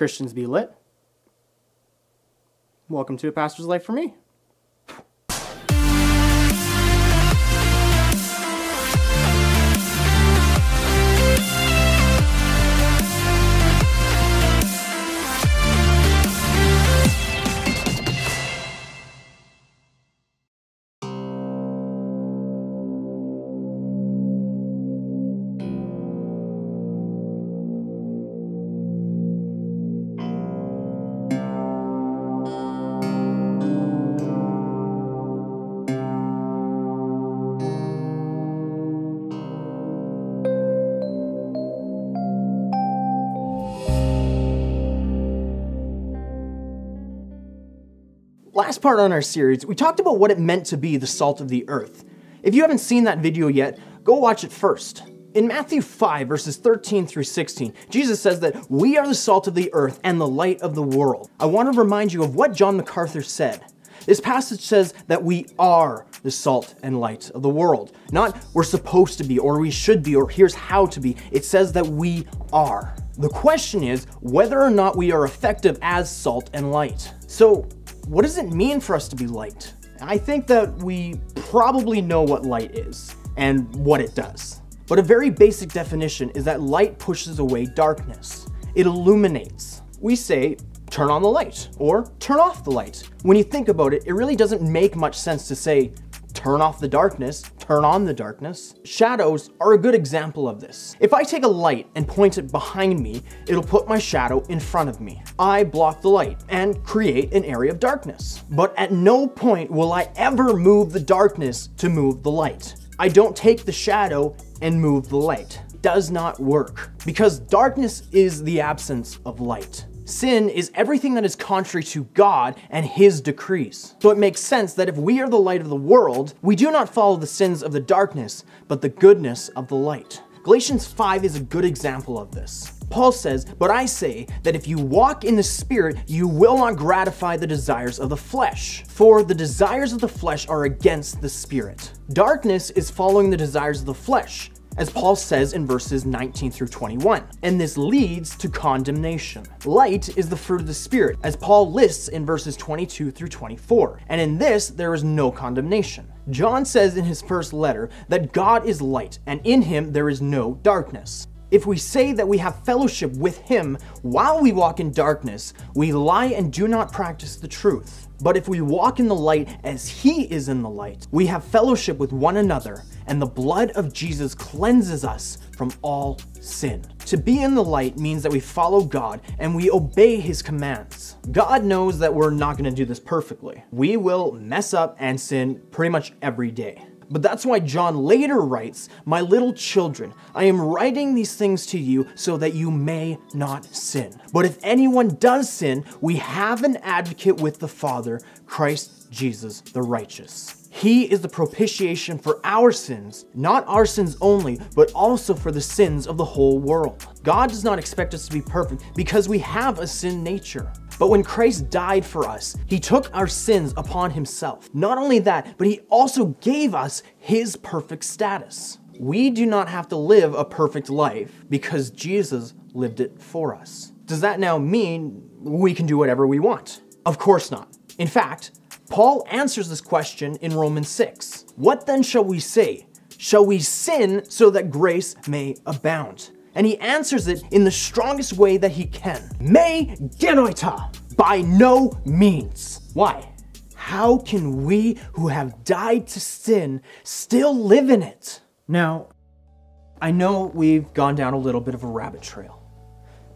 Christians be lit. Welcome to a pastor's life for me. Last part on our series, we talked about what it meant to be the salt of the earth. If you haven't seen that video yet, go watch it first. In Matthew 5, verses 13 through 16, Jesus says that we are the salt of the earth and the light of the world. I want to remind you of what John MacArthur said. This passage says that we are the salt and light of the world. Not we're supposed to be, or we should be, or here's how to be. It says that we are. The question is whether or not we are effective as salt and light. So, what does it mean for us to be light? I think that we probably know what light is and what it does. But a very basic definition is that light pushes away darkness. It illuminates. We say, turn on the light or turn off the light. When you think about it, it really doesn't make much sense to say, turn off the darkness, turn on the darkness. Shadows are a good example of this. If I take a light and point it behind me, it'll put my shadow in front of me. I block the light and create an area of darkness. But at no point will I ever move the darkness to move the light. I don't take the shadow and move the light. Does not work because darkness is the absence of light. Sin is everything that is contrary to God and His decrees. So it makes sense that if we are the light of the world, we do not follow the sins of the darkness, but the goodness of the light. Galatians 5 is a good example of this. Paul says, But I say that if you walk in the Spirit, you will not gratify the desires of the flesh. For the desires of the flesh are against the Spirit. Darkness is following the desires of the flesh as Paul says in verses 19 through 21. And this leads to condemnation. Light is the fruit of the Spirit, as Paul lists in verses 22 through 24. And in this, there is no condemnation. John says in his first letter that God is light, and in him there is no darkness. If we say that we have fellowship with him while we walk in darkness, we lie and do not practice the truth. But if we walk in the light as he is in the light, we have fellowship with one another, and the blood of Jesus cleanses us from all sin. To be in the light means that we follow God and we obey his commands. God knows that we're not going to do this perfectly. We will mess up and sin pretty much every day. But that's why John later writes, My little children, I am writing these things to you so that you may not sin. But if anyone does sin, we have an advocate with the Father, Christ Jesus the righteous. He is the propitiation for our sins, not our sins only, but also for the sins of the whole world. God does not expect us to be perfect because we have a sin nature. But when Christ died for us, he took our sins upon himself. Not only that, but he also gave us his perfect status. We do not have to live a perfect life because Jesus lived it for us. Does that now mean we can do whatever we want? Of course not. In fact, Paul answers this question in Romans 6. What then shall we say? Shall we sin so that grace may abound? And he answers it in the strongest way that he can. Me genoita, by no means. Why? How can we who have died to sin still live in it? Now, I know we've gone down a little bit of a rabbit trail,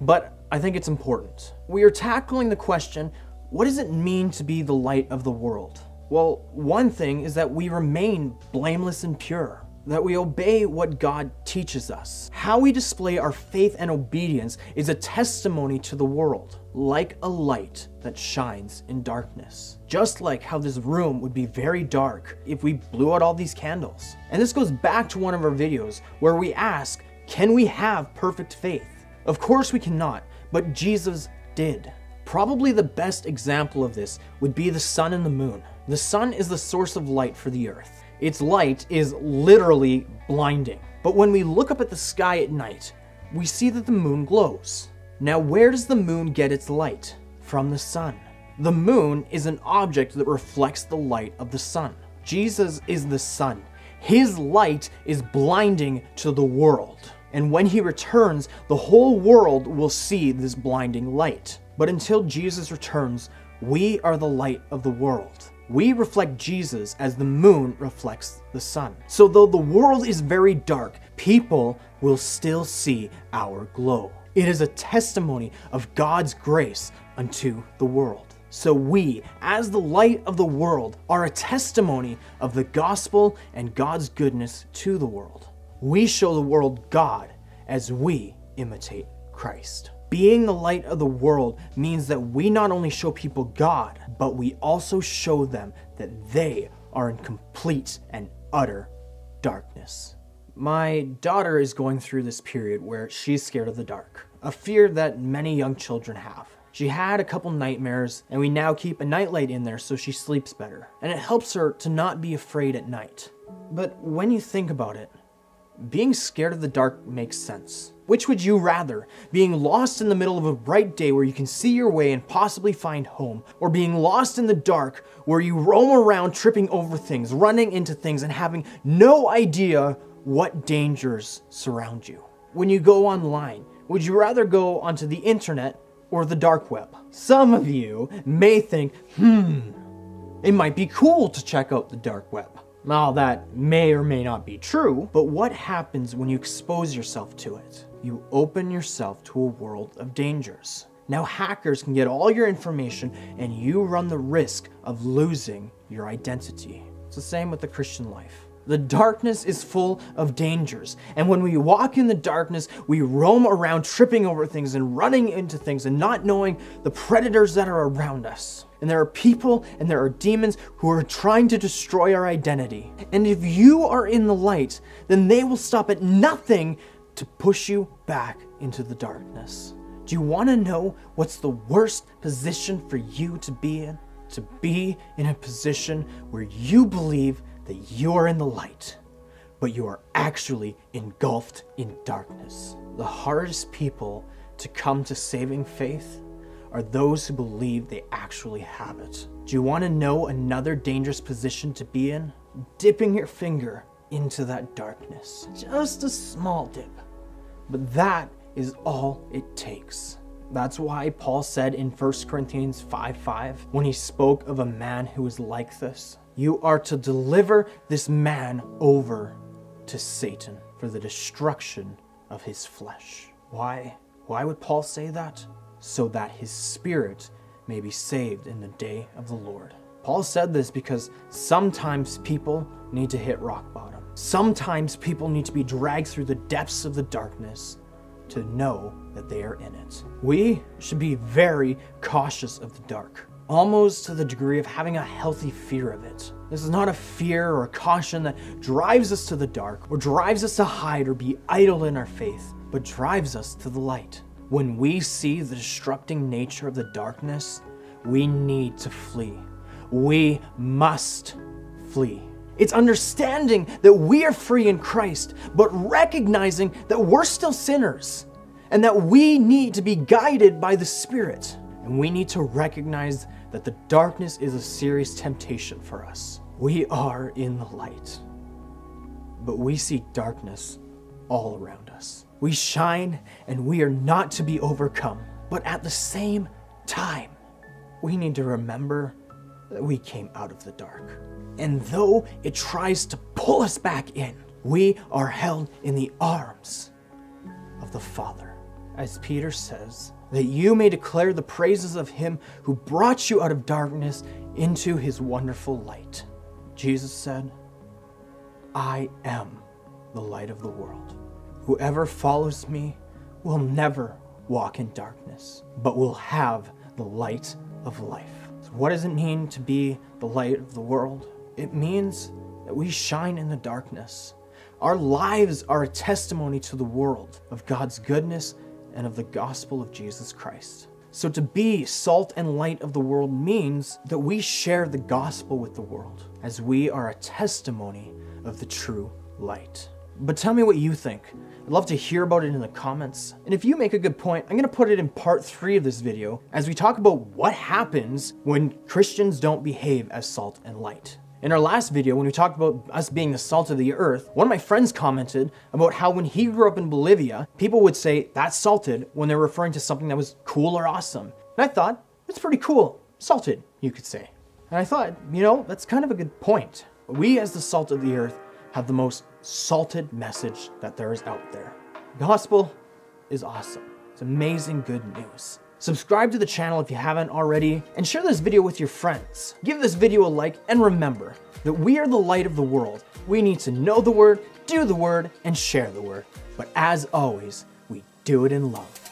but I think it's important. We are tackling the question what does it mean to be the light of the world? Well, one thing is that we remain blameless and pure that we obey what God teaches us. How we display our faith and obedience is a testimony to the world, like a light that shines in darkness. Just like how this room would be very dark if we blew out all these candles. And this goes back to one of our videos where we ask, can we have perfect faith? Of course we cannot, but Jesus did. Probably the best example of this would be the sun and the moon. The sun is the source of light for the earth. Its light is literally blinding. But when we look up at the sky at night, we see that the moon glows. Now, where does the moon get its light? From the sun. The moon is an object that reflects the light of the sun. Jesus is the sun. His light is blinding to the world. And when he returns, the whole world will see this blinding light. But until Jesus returns, we are the light of the world. We reflect Jesus as the moon reflects the sun. So though the world is very dark, people will still see our glow. It is a testimony of God's grace unto the world. So we, as the light of the world, are a testimony of the gospel and God's goodness to the world. We show the world God as we imitate Christ. Being the light of the world means that we not only show people God, but we also show them that they are in complete and utter darkness. My daughter is going through this period where she's scared of the dark, a fear that many young children have. She had a couple nightmares, and we now keep a nightlight in there so she sleeps better. And it helps her to not be afraid at night. But when you think about it, being scared of the dark makes sense. Which would you rather? Being lost in the middle of a bright day where you can see your way and possibly find home, or being lost in the dark where you roam around tripping over things, running into things, and having no idea what dangers surround you? When you go online, would you rather go onto the internet or the dark web. Some of you may think, hmm, it might be cool to check out the dark web. Now, that may or may not be true, but what happens when you expose yourself to it? You open yourself to a world of dangers. Now, hackers can get all your information, and you run the risk of losing your identity. It's the same with the Christian life. The darkness is full of dangers. And when we walk in the darkness, we roam around tripping over things and running into things and not knowing the predators that are around us. And there are people and there are demons who are trying to destroy our identity. And if you are in the light, then they will stop at nothing to push you back into the darkness. Do you want to know what's the worst position for you to be in? To be in a position where you believe that you are in the light, but you are actually engulfed in darkness. The hardest people to come to saving faith are those who believe they actually have it. Do you want to know another dangerous position to be in? Dipping your finger into that darkness. Just a small dip. But that is all it takes. That's why Paul said in 1 Corinthians 5 5, when he spoke of a man who was like this, you are to deliver this man over to Satan for the destruction of his flesh. Why? Why would Paul say that? So that his spirit may be saved in the day of the Lord. Paul said this because sometimes people need to hit rock bottom. Sometimes people need to be dragged through the depths of the darkness to know that they are in it. We should be very cautious of the dark almost to the degree of having a healthy fear of it. This is not a fear or a caution that drives us to the dark or drives us to hide or be idle in our faith, but drives us to the light. When we see the destructing nature of the darkness, we need to flee. We must flee. It's understanding that we are free in Christ, but recognizing that we're still sinners and that we need to be guided by the Spirit. And we need to recognize that the darkness is a serious temptation for us. We are in the light, but we see darkness all around us. We shine and we are not to be overcome, but at the same time, we need to remember that we came out of the dark. And though it tries to pull us back in, we are held in the arms of the Father. As Peter says, that you may declare the praises of him who brought you out of darkness into his wonderful light. Jesus said, I am the light of the world. Whoever follows me will never walk in darkness, but will have the light of life. So what does it mean to be the light of the world? It means that we shine in the darkness. Our lives are a testimony to the world of God's goodness and of the gospel of Jesus Christ. So, to be salt and light of the world means that we share the gospel with the world, as we are a testimony of the true light. But tell me what you think. I'd love to hear about it in the comments. And if you make a good point, I'm gonna put it in part three of this video as we talk about what happens when Christians don't behave as salt and light. In our last video, when we talked about us being the salt of the earth, one of my friends commented about how when he grew up in Bolivia, people would say that's salted when they're referring to something that was cool or awesome. And I thought, that's pretty cool. Salted, you could say. And I thought, you know, that's kind of a good point. We, as the salt of the earth, have the most salted message that there is out there. The gospel is awesome. It's amazing good news. Subscribe to the channel if you haven't already, and share this video with your friends. Give this video a like, and remember that we are the light of the world. We need to know the word, do the word, and share the word. But as always, we do it in love.